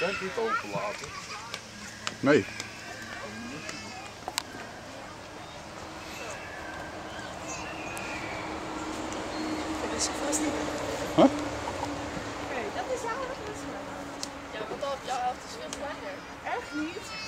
Moet je niet openlaten? Nee. Dat is vast niet. Huh? Oké, dat is jouw Ja, want ja, auto is veel kleiner. Echt niet.